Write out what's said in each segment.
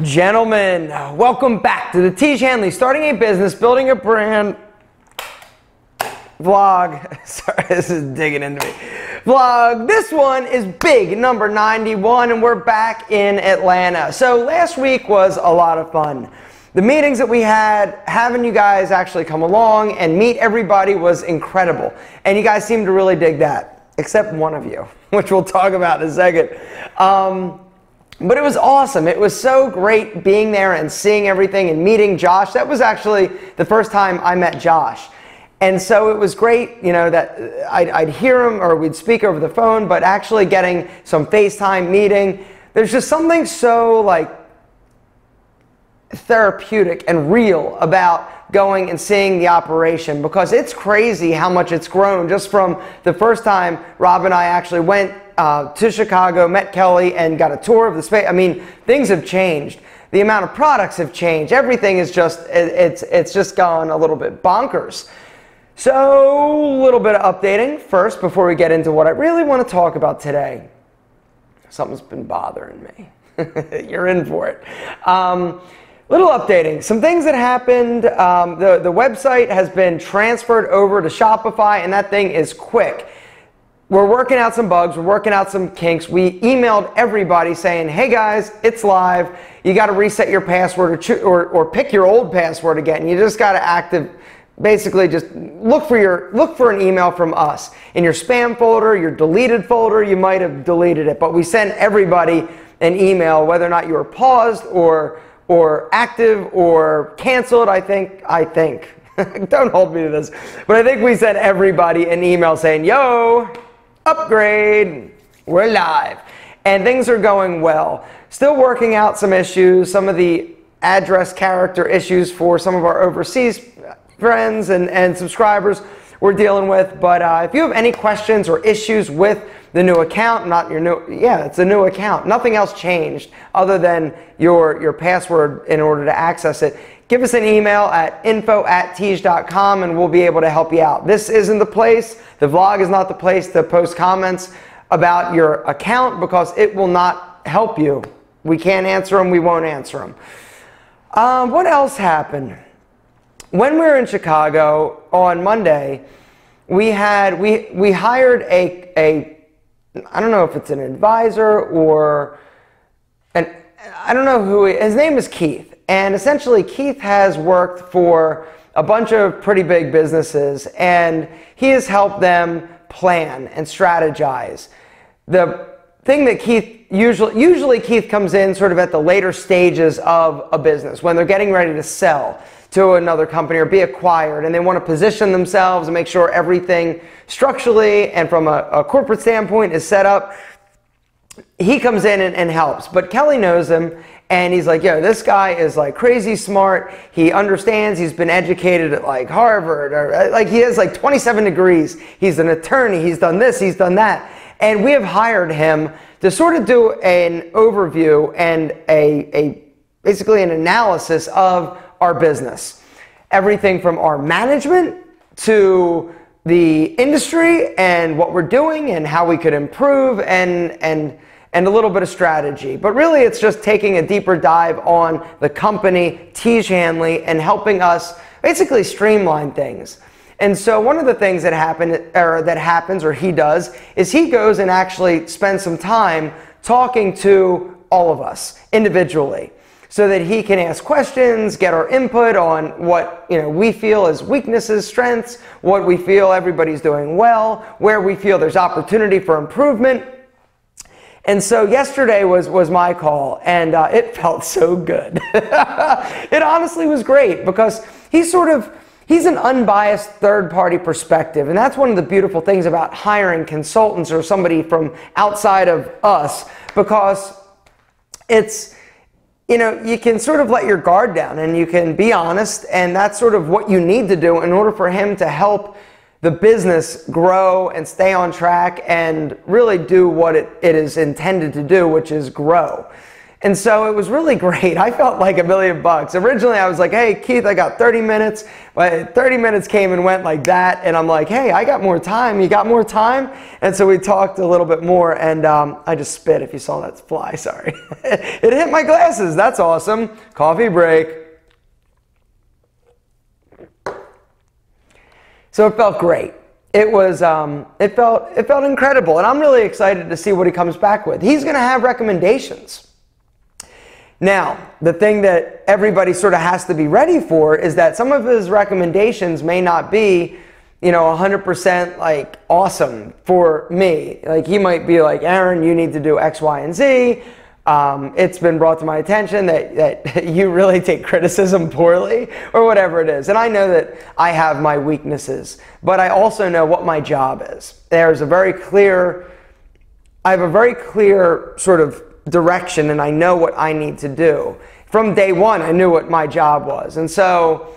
Gentlemen, welcome back to the Tiege Hanley Starting a Business, Building a Brand vlog. Sorry, this is digging into me. Vlog. This one is big, number 91, and we're back in Atlanta. So last week was a lot of fun. The meetings that we had, having you guys actually come along and meet everybody was incredible. And you guys seem to really dig that, except one of you, which we'll talk about in a second. Um, but it was awesome. It was so great being there and seeing everything and meeting Josh. That was actually the first time I met Josh. And so it was great, you know, that uh, I'd, I'd, hear him or we'd speak over the phone, but actually getting some FaceTime meeting. There's just something so like therapeutic and real about going and seeing the operation because it's crazy how much it's grown just from the first time Rob and I actually went uh, to Chicago, met Kelly, and got a tour of the space. I mean, things have changed. The amount of products have changed. Everything is just it, it's it's just gone a little bit bonkers. So, a little bit of updating first before we get into what I really want to talk about today. Something's been bothering me. You're in for it. Um, little updating. Some things that happened. Um, the, the website has been transferred over to Shopify, and that thing is quick we're working out some bugs, we're working out some kinks. We emailed everybody saying, hey guys, it's live. You got to reset your password or, cho- or, or pick your old password again. You just got to active, basically just look for your look for an email from us in your spam folder your deleted folder you might have deleted it but we sent everybody an email whether or not you were paused or or active or canceled i think i think don't hold me to this but i think we sent everybody an email saying yo upgrade, we're live. And things are going well. Still working out some issues, some of the address character issues for some of our overseas friends and, and subscribers we're dealing with. But uh, if you have any questions or issues with the new account, not your new, yeah, it's a new account. Nothing else changed other than your, your password in order to access it give us an email at info at tiege.com and we'll be able to help you out. This isn't the place, the vlog is not the place to post comments about your account because it will not help you. We can't answer them, we won't answer them. Um, what else happened? When we were in Chicago on Monday, we had we we hired a a I don't know if it's an advisor or an I don't know who his name is Keith and essentially, Keith has worked for a bunch of pretty big businesses, and he has helped them plan and strategize. The thing that Keith usually usually Keith comes in sort of at the later stages of a business when they're getting ready to sell to another company or be acquired and they want to position themselves and make sure everything structurally and from a, a corporate standpoint is set up he comes in and, and, helps. But Kelly knows him and he's like, yo, this guy is like crazy smart. He understands. He's been educated at like Harvard or uh, like he has like 27 degrees. He's an attorney. He's done this. He's done that. And we have hired him to sort of do an overview and a, a basically an analysis of our business. Everything from our management to the industry and what we're doing and how we could improve and and and a little bit of strategy. But really it's just taking a deeper dive on the company, Tiege Hanley, and helping us basically streamline things. And so one of the things that happen or that happens or he does is he goes and actually spends some time talking to all of us individually so that he can ask questions, get our input on what you know we feel as weaknesses, strengths, what we feel everybody's doing well, where we feel there's opportunity for improvement. And so yesterday was, was my call, and uh, it felt so good. it honestly was great because he's sort of he's an unbiased third party perspective and that's one of the beautiful things about hiring consultants or somebody from outside of us because it's you know, you can sort of let your guard down and you can be honest, and that's sort of what you need to do in order for him to help the business grow and stay on track and really do what it, it is intended to do, which is grow. And so it was really great. I felt like a million bucks. Originally, I was like, hey, Keith, I got 30 minutes. But 30 minutes came and went like that. And I'm like, hey, I got more time. You got more time? And so we talked a little bit more. And um, I just spit if you saw that fly. Sorry. it hit my glasses. That's awesome. Coffee break. So it felt great. It was, um, it felt, it felt incredible. And I'm really excited to see what he comes back with. He's going to have recommendations. Now, the thing that everybody sort of has to be ready for is that some of his recommendations may not be, you know, 100% like awesome for me. Like he might be like, Aaron, you need to do X, Y, and Z. Um, it's been brought to my attention that, that you really take criticism poorly or whatever it is. And I know that I have my weaknesses, but I also know what my job is. There's a very clear, I have a very clear sort of direction and I know what I need to do. From day one, I knew what my job was. And so,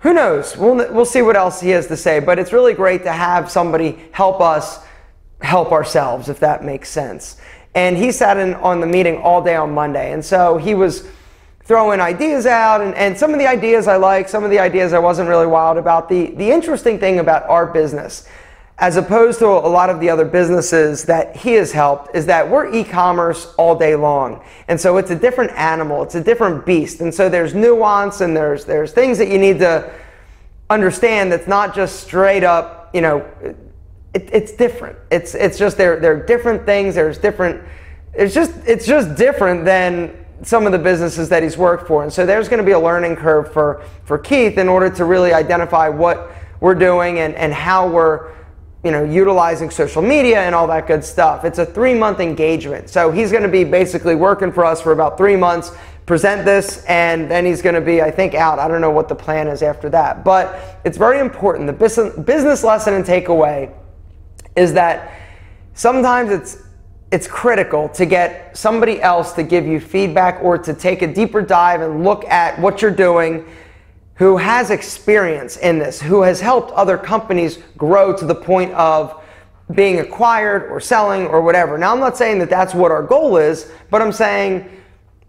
who knows? We'll, we'll see what else he has to say. But it's really great to have somebody help us help ourselves, if that makes sense. And he sat in on the meeting all day on Monday. And so he was throwing ideas out. And, and some of the ideas I like, some of the ideas I wasn't really wild about. The, the interesting thing about our business as opposed to a lot of the other businesses that he has helped, is that we're e-commerce all day long. And so it's a different animal, it's a different beast. And so there's nuance and there's there's things that you need to understand that's not just straight up, you know, it, it's different. It's it's just there there are different things, there's different it's just it's just different than some of the businesses that he's worked for. And so there's going to be a learning curve for for Keith in order to really identify what we're doing and, and how we're you know, utilizing social media and all that good stuff. It's a three month engagement. So he's going to be basically working for us for about three months, present this, and then he's going to be, I think, out. I don't know what the plan is after that. But it's very important. The business lesson and takeaway is that sometimes it's it's critical to get somebody else to give you feedback or to take a deeper dive and look at what you're doing who has experience in this, who has helped other companies grow to the point of being acquired or selling or whatever. Now, I'm not saying that that's what our goal is, but I'm saying,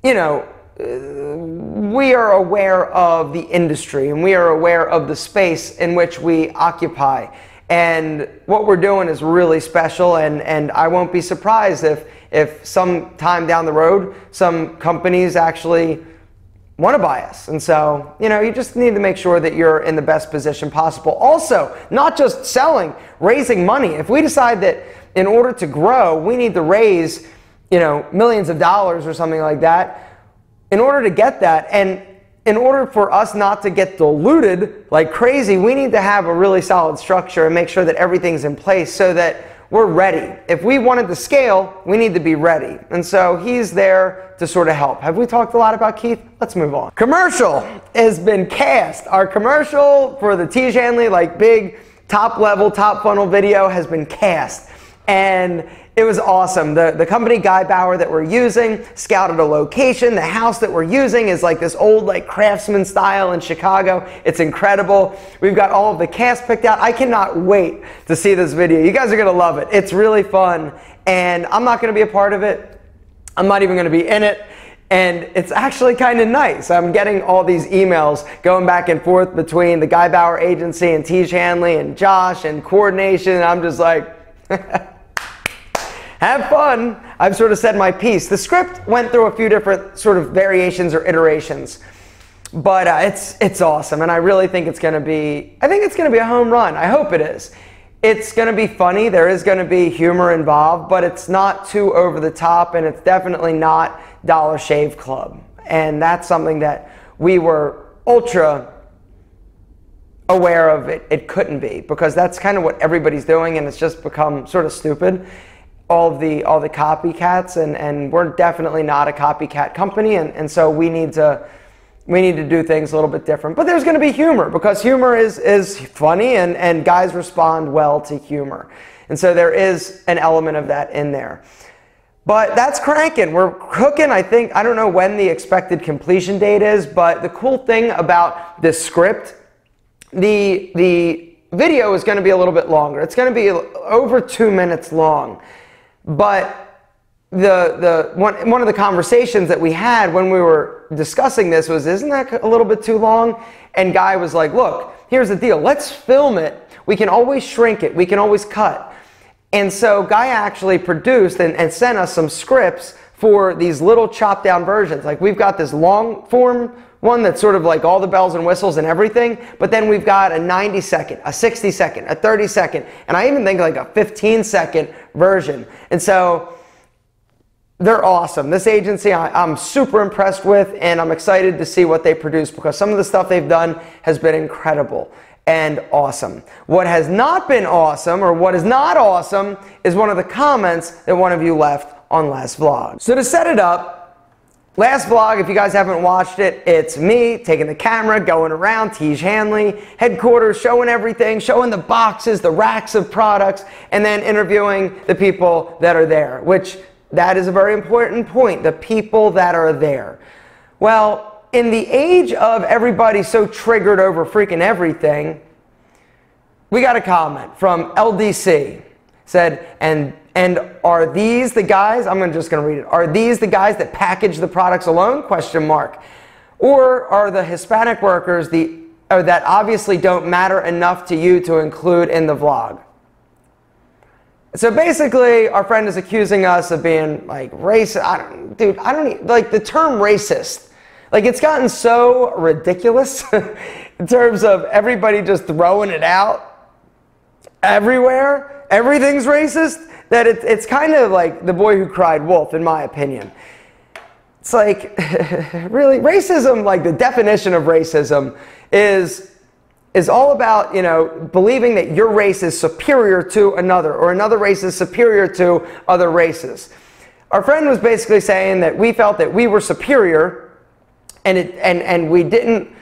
you know, uh, we are aware of the industry and we are aware of the space in which we occupy. And what we're doing is really special, and, and I won't be surprised if, if some time down the road, some companies actually want to buy us. And so, you know, you just need to make sure that you're in the best position possible. Also, not just selling, raising money. If we decide that in order to grow, we need to raise, you know, millions of dollars or something like that, in order to get that, and in order for us not to get diluted like crazy, we need to have a really solid structure and make sure that everything's in place so that we're ready. If we wanted to scale, we need to be ready. And so he's there to sort of help. Have we talked a lot about Keith? Let's move on. Commercial has been cast. Our commercial for the Tiege Hanley, like big top level, top funnel video has been cast. And it was awesome. The, the company Guy Bauer that we're using scouted a location. The house that we're using is like this old like craftsman style in Chicago. It's incredible. We've got all of the cast picked out. I cannot wait to see this video. You guys are to love it. It's really fun. And I'm not to be a part of it. I'm not even to be in it. And it's actually kind of nice. I'm getting all these emails going back and forth between the Guy Bauer agency and Tiege Hanley and Josh and coordination. And I'm just like, have fun. I've sort of said my piece. The script went through a few different sort of variations or iterations, but uh, it's it's awesome, and I really think it's going to be. I think it's going to be a home run. I hope it is. It's going to be funny. There is going to be humor involved, but it's not too over the top, and it's definitely not Dollar Shave Club, and that's something that we were ultra aware of it, it couldn't be because that's kind of what everybody's doing and it's just become sort of stupid all the all the copycats and, and we're definitely not a copycat company and, and so we need to we need to do things a little bit different. But there's going to be humor because humor is is funny and, and guys respond well to humor. And so there is an element of that in there. But that's cranking. We're cooking. I think I don't know when the expected completion date is, but the cool thing about this script, the the video is going to be a little bit longer. It's going to be over two minutes long. But the, the one, one of the conversations that we had when we were discussing this was, isn't that a little bit too long? And Guy was like, look, here's the deal. Let's film it. We can always shrink it. We can always cut. And so Guy actually produced and, and sent us some scripts for these little chopped down versions. Like we've got this long form one that's sort of like all the bells and whistles and everything, but then we've got a 90 second, a 60 second, a 30 second, and I even think like a 15 second version. And so they're awesome. This agency I, am super impressed with, and I'm excited to see what they produce because some of the stuff they've done has been incredible and awesome. What has not been awesome, or what is not awesome, is one of the comments that one of you left on last vlog. So to set it up, Last vlog, if you guys haven't watched it, it's me taking the camera, going around Tiege Hanley, headquarters, showing everything, showing the boxes, the racks of products, and then interviewing the people that are there, which that is a very important point, the people that are there. Well, in the age of everybody so triggered over freaking everything, we got a comment from LDC. Said, and and are these the guys? I'm just going to read it. Are these the guys that package the products alone? Question mark. Or are the Hispanic workers the or that obviously don't matter enough to you to include in the vlog? So basically, our friend is accusing us of being like racist. I don't, dude, I don't even, like the term racist. Like it's gotten so ridiculous in terms of everybody just throwing it out everywhere. Everything's racist that it, it's kind of like the boy who cried wolf, in my opinion. It's like, really, racism, like the definition of racism is, is all about, you know, believing that your race is superior to another or another race is superior to other races. Our friend was basically saying that we felt that we were superior and, it, and, and we didn't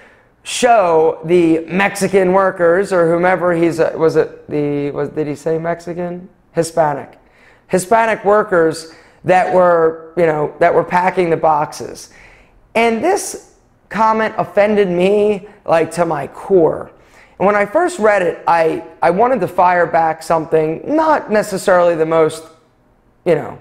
show the Mexican workers or whomever he's, uh, was it the, was, did he say Mexican? Hispanic. Hispanic workers that were, you know, that were packing the boxes. And this comment offended me like to my core. And when I first read it, I, I wanted to fire back something, not necessarily the most, you know,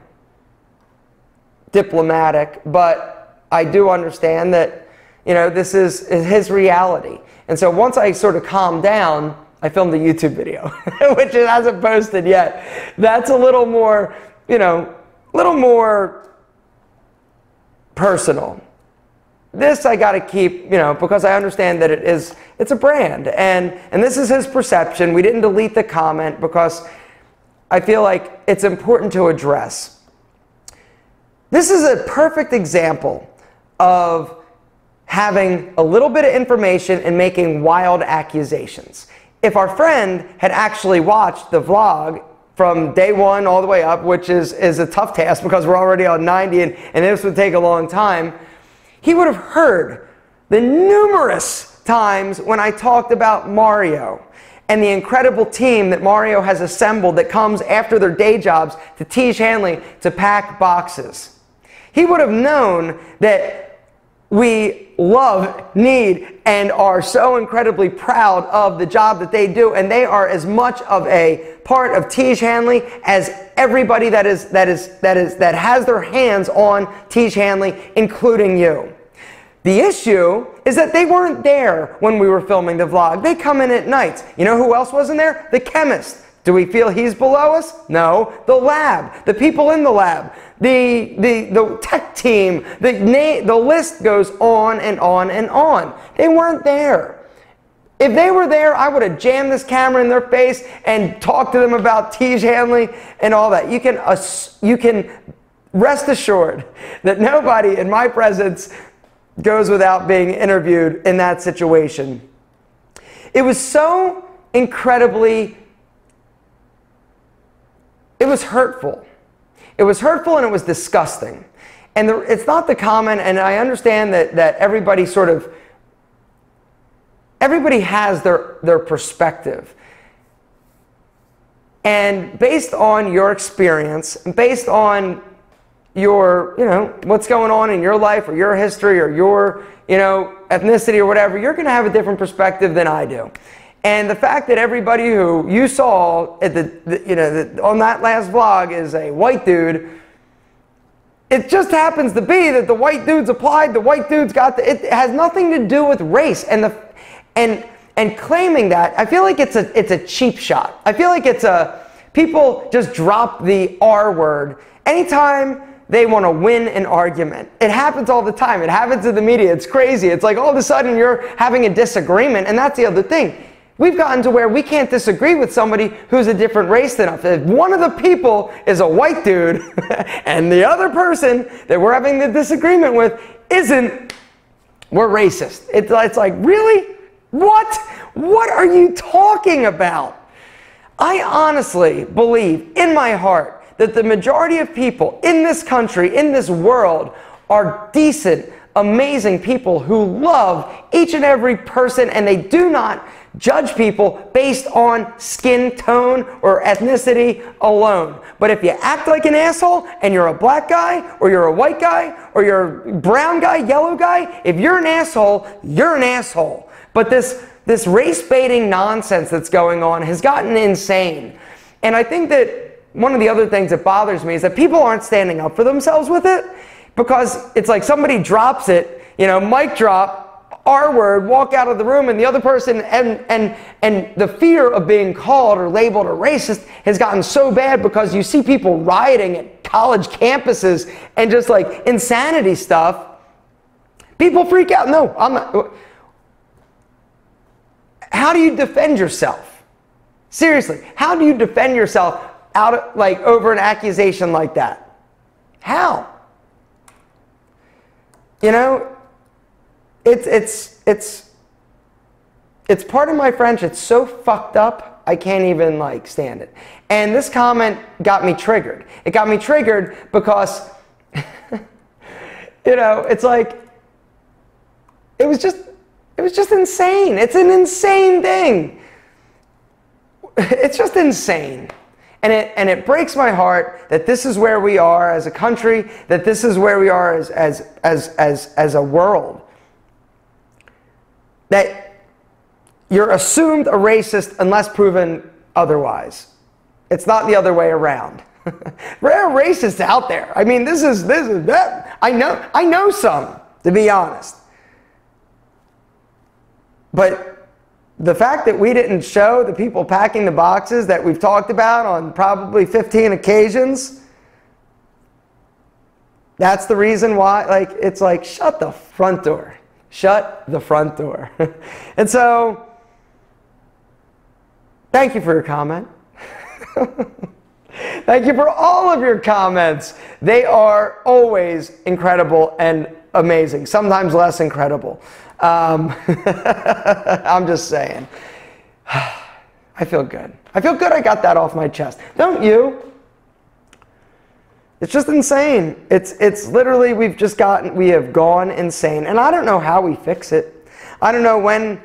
diplomatic, but I do understand that, you know, this is, is his reality. And so once I sort of calmed down, I filmed a YouTube video, which it hasn't posted yet. That's a little more, you know, a little more personal. This I got to keep, you know, because I understand that it is, it's a brand. And, and this is his perception. We didn't delete the comment because I feel like it's important to address. This is a perfect example of having a little bit of information and making wild accusations if our friend had actually watched the vlog from day one all the way up, which is, is a tough task because we're already on 90 and, and this would take a long time, he would have heard the numerous times when I talked about Mario and the incredible team that Mario has assembled that comes after their day jobs to Tiege Hanley to pack boxes. He would have known that we love, need, and are so incredibly proud of the job that they do. And they are as much of a part of Tiege Hanley as everybody that is that is that is that has their hands on Tiege Hanley, including you. The issue is that they weren't there when we were filming the vlog. They come in at night. You know who else wasn't there? The chemist. Do we feel he's below us? No. The lab, the people in the lab, the, the, the tech team, the, na- the list goes on and on and on. They weren't there. If they were there, I would have jammed this camera in their face and talked to them about Tiege Hanley and all that. You can, you can rest assured that nobody in my presence goes without being interviewed in that situation. It was so incredibly it was hurtful. It was hurtful and it was disgusting. And the, it's not the common, and I understand that, that everybody sort of, everybody has their, their perspective. And based on your experience, based on your, you know, what's going on in your life or your history or your, you know, ethnicity or whatever, you're going to have a different perspective than I do. And the fact that everybody who you saw at the, the you know, the, on that last vlog is a white dude, it just happens to be that the white dudes applied, the white dudes got the, it has nothing to do with race. And the, and, and claiming that, I feel like it's a, it's a cheap shot. I feel like it's a, people just drop the R word anytime they want to win an argument. It happens all the time. It happens in the media. It's crazy. It's like all of a sudden you're having a disagreement. And that's the other thing. We've gotten to where we can't disagree with somebody who's a different race than us. If one of the people is a white dude and the other person that we're having the disagreement with isn't, we're racist. It's, like, really? What? What are you talking about? I honestly believe in my heart that the majority of people in this country, in this world, are decent, amazing people who love each and every person and they do not judge people based on skin tone or ethnicity alone. But if you act like an asshole and you're a black guy or you're a white guy or you're a brown guy, yellow guy, if you're an asshole, you're an asshole. But this, this race baiting nonsense that's going on has gotten insane. And I think that one of the other things that bothers me is that people aren't standing up for themselves with it because it's like somebody drops it, you know, mic drop, R word, walk out of the room, and the other person, and, and, and the fear of being called or labeled a racist has gotten so bad because you see people rioting at college campuses and just like insanity stuff. People freak out. No, I'm not. How do you defend yourself? Seriously, how do you defend yourself out of, like over an accusation like that? How? You know, it's it's it's it's part of my French. It's so fucked up. I can't even like stand it. And this comment got me triggered. It got me triggered because you know, it's like it was just it was just insane. It's an insane thing. It's just insane. And it, and it breaks my heart that this is where we are as a country, that this is where we are as, as, as, as, as a world that you're assumed a racist unless proven otherwise. It's not the other way around. there are racists out there. I mean, this is this is that. I know I know some, to be honest. But the fact that we didn't show the people packing the boxes that we've talked about on probably 15 occasions, that's the reason why, like, it's like, shut the front door. Shut the front door. and so, thank you for your comment. thank you for all of your comments. They are always incredible and amazing, sometimes less incredible. Um, I'm just saying. I feel good. I feel good I got that off my chest. Don't you? It's just insane. It's, it's literally, we've just gotten, we have gone insane. And I don't know how we fix it. I don't know when,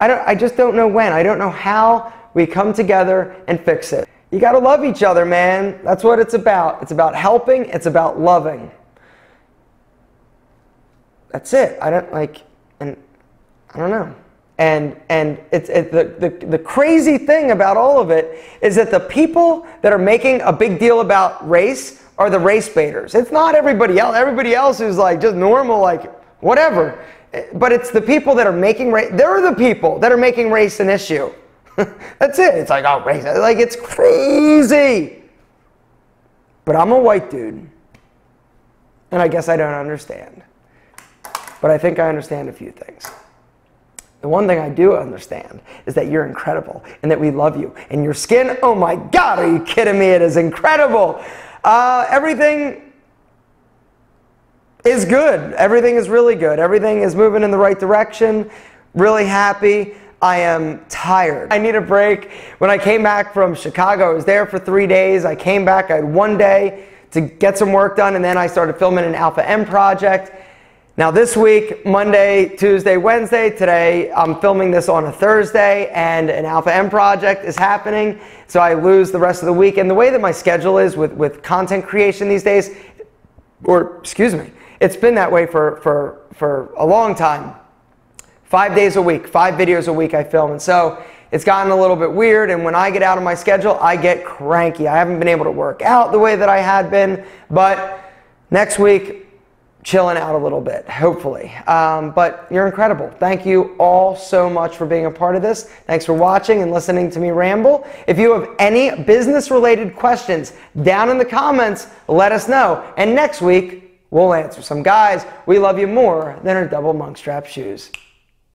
I, don't, I just don't know when. I don't know how we come together and fix it. You got to love each other, man. That's what it's about. It's about helping, it's about loving. That's it. I don't like, and I don't know. And, and it's, it, the, the, the crazy thing about all of it is that the people that are making a big deal about race are the race baiters. It's not everybody else. Everybody else is like just normal, like whatever. But it's the people that are making race. They're the people that are making race an issue. That's it. It's like, oh, race. Like, it's crazy. But I'm a white dude. And I guess I don't understand. But I think I understand a few things. The one thing I do understand is that you're incredible and that we love you. And your skin, oh my God, are you kidding me? It is incredible. Uh, everything is good. Everything is really good. Everything is moving in the right direction. Really happy. I am tired. I need a break. When I came back from Chicago, I was there for three days. I came back, I had one day to get some work done, and then I started filming an Alpha M project. Now, this week, Monday, Tuesday, Wednesday, today, I'm filming this on a Thursday, and an Alpha M project is happening. So I lose the rest of the week. And the way that my schedule is with, with content creation these days, or excuse me, it's been that way for, for, for a long time. Five days a week, five videos a week I film. And so it's gotten a little bit weird. And when I get out of my schedule, I get cranky. I haven't been able to work out the way that I had been, but Next week, chilling out a little bit, hopefully. Um, but you're incredible. Thank you all so much for being a part of this. Thanks for watching and listening to me ramble. If you have any business related questions down in the comments, let us know. And next week, we'll answer some. Guys, we love you more than our double monk strap shoes.